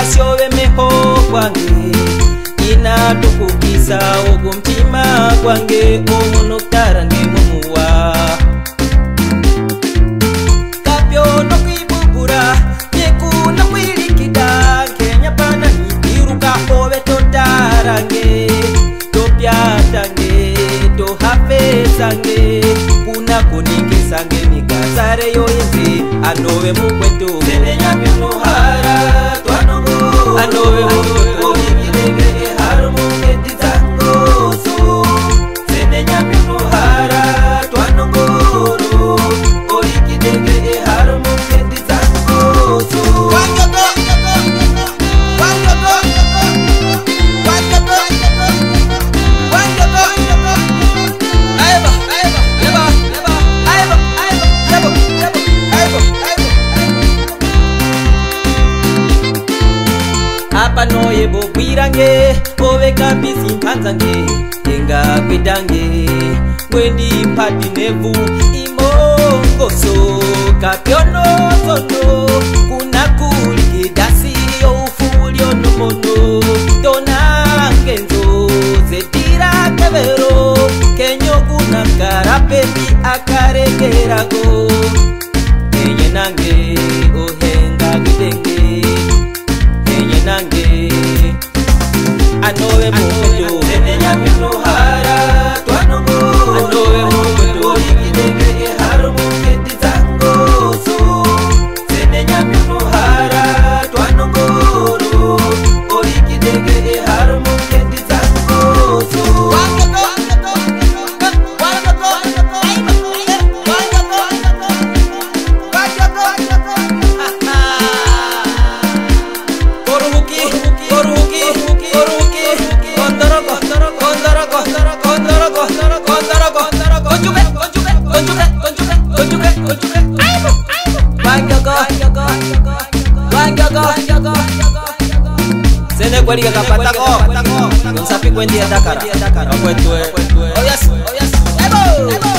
vasyo vemeho kwange inatukukisa ogo mtima kwange omunokutara ndimumuwa kapyo nokwibubura nyeku nokwilikida nkenya pana nyipiruka ove totarange topyatange tohapesange kuna kunikisange mikasareyo yezi anove mukwetu velenyamyanuhara I know pano yebo kwirange oveka bizi mhanzange denga kwedange kwendi padi nevu imongoso kapyonozoto kuna kulike dasi youfulyo nomoto tona ngenzo zedira kevero kenyo kuna mkarapendi akaregerago enye nange nange anove moyo Sene kweli kaka patako, non sapi kwendi ya Dakar. Okwetwe. Oyas, oyas. Ebo! Ebo!